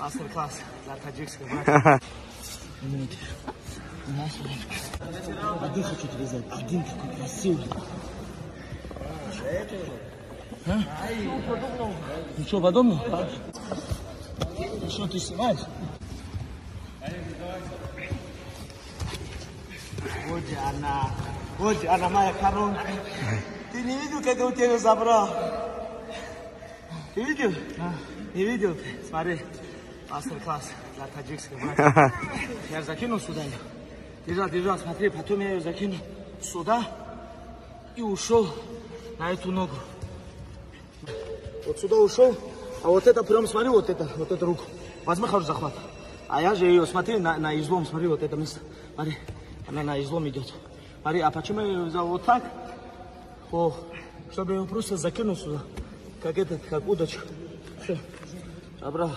Мастер-класс для таджикского брата. Минуту. Один хочу тебе взять. Один такой красивый. А? Ну что, подобно? Ну что, ты снимаешь? Вот она. Вот она, моя коронка. Ты не видел, как у тебя забрал? Ты видел? Не видел? Смотри. Мастер-класс для таджикского брата. Я закинул сюда. Держал, держал, смотри, потом я ее закинул сюда и ушел на эту ногу. Вот сюда ушел, а вот это прям смотри, вот это, вот эту руку. Возьми хороший захват. А я же ее, смотри, на, на излом, смотри, вот это место. Смотри, она на излом идет. Смотри, а почему я ее взял вот так? О, чтобы я ее просто закинул сюда. Как этот, как удочку. Все, забрал.